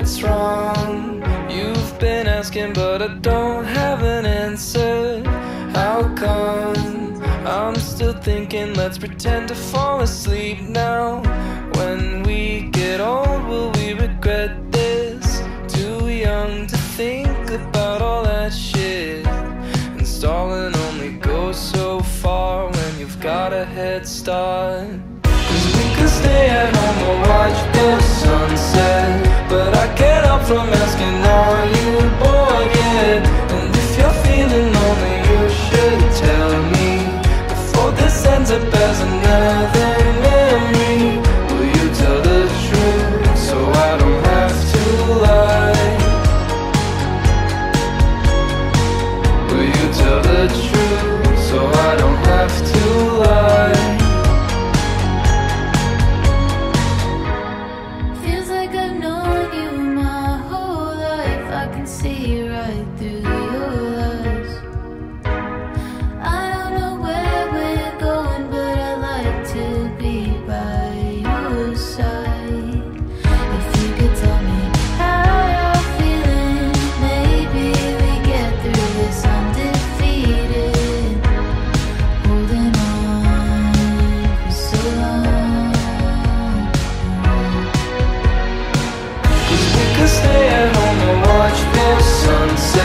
what's wrong? You've been asking, but I don't have an answer. How come I'm still thinking, let's pretend to fall asleep now? When we get old, will we regret this? Too young to think about all that shit. And stalling only goes so far when you've got a head start. Cause we could stay at home. from asking sunset.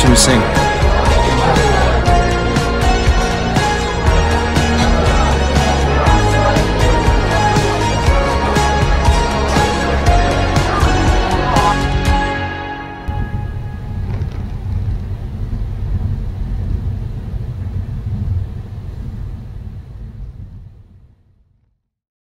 your sing.